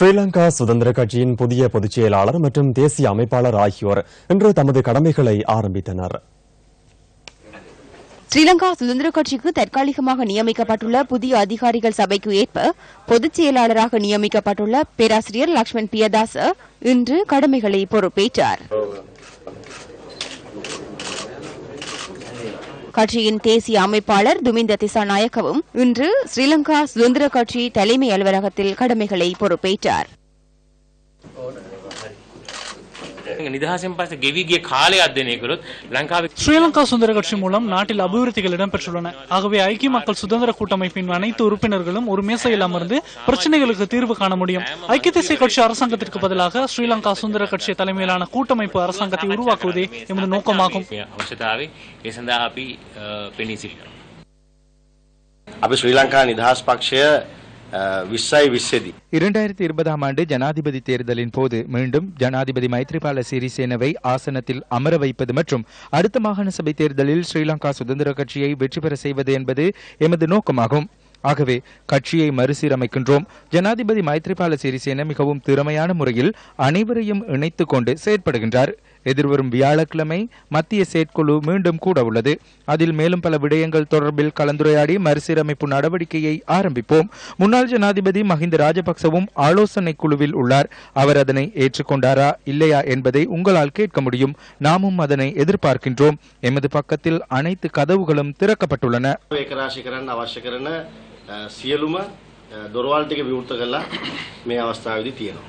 ஸ்ரீலங்கா சுதந்திர கட்சியின் புதிய பொதுச் செயலாளர் மற்றும் தேசிய அமைப்பாளர் ஆகியோர் இன்று தமது கடமைகளை ஆரம்பித்தனர். ஸ்ரீலங்கா சுதந்திர கட்சிக்கு தற்காலிகமாக நியமிக்கப்பட்டுள்ள புதிய அதிகாரிகள் சபைக்கு ஏற்ப பொதுச் செயலாளராக நியமிக்கப்பட்டுள்ள பேராசிரியர் லக்ஷ்மண் பிரியதாச இன்று கடமைகளை பொறுப்பேற்றார். கட்சியின் தேசிய அமைப்பாளர் துமிந்த திசாநாயக்கவும் இன்று ஸ்ரீலங்கா சுதந்திர கட்சி தலைமை அலுவலகத்தில் கடமைகளை பொறுப்பேற்றார். නිදහසෙන් පස්සේ ගෙවි ගිය කාලය අධ්‍යයනය කළොත් ලංකාවේ ஸ்ரீலங்கா சுதந்திர கட்சி மூலம் நாட்டில் அபிவிருத்திகள் இடம்பெற்றுள்ளன ஆகவே ஐக்கிய மக்கள் சுதந்திர கூட்டமைப்பின் அனைத்து உறுப்பினர்களும் ஒரு மேசையில் அமர்ந்து பிரச்சனைகளுக்கு தீர்வு காண முடியும் ஐக்கிய தேசிய கட்சி அரசாங்கத்திற்கு பதிலாக ஸ்ரீலங்கா சுதந்திர கட்சி தலைமையிலான கூட்டமைப்பு அரசாங்கத்தை உருவாக்குவதே எமது நோக்கமாகும் මේ අවශ්‍යතාවේ ඒ සඳහා අපි අ, පෙනී සිටිනවා. අපි ශ්‍රී ලංකා නිදහස් පක්ෂය இரண்டாயிரத்தி இருபதாம் ஆண்டு ஜனாதிபதி தேர்தலின் போது மீண்டும் ஜனாதிபதி மைத்ரிபால சிறிசேனவை ஆசனத்தில் அமர வைப்பது மற்றும் அடுத்த மாகாண சபை தேர்தலில் ஸ்ரீலங்கா சுதந்திர கட்சியை வெற்றி பெற செய்வது என்பது எமது நோக்கமாகும். ஆகவே கட்சியை மறுசீரமைக்கின்றோம். ஜனாதிபதி மைத்ரிபால சிறிசேன மிகவும் திறமையான முறையில் அனைவரையும் இணைத்துக் கொண்டு செயற்படுகின்றார். எதிர்வரும் வியாழக்கிழமை மத்திய செயற்குழு மீண்டும் கூட உள்ளது அதில் மேலும் பல விடயங்கள் தொடர்பில் கலந்துரையாடி மறுசீரமைப்பு நடவடிக்கையை ஆரம்பிப்போம் முன்னாள் ஜனாதிபதி மஹிந்த ராஜபக்சவும் ஆலோசனை குழுவில் உள்ளார் அவர் அதனை ஏற்றுக்கொண்டாரா இல்லையா என்பதை உங்களால் கேட்க முடியும் நாமும் அதனை எதிர்பார்க்கின்றோம் எமது பக்கத்தில் அனைத்து கதவுகளும் திறக்கப்பட்டுள்ளன ඒකරාශි කරන්න අවශ්‍ය කරන අ, සියලුම අ, දොරවල් ටික විවෘත කරලා මේ අවස්ථාවේදී තියෙනවා.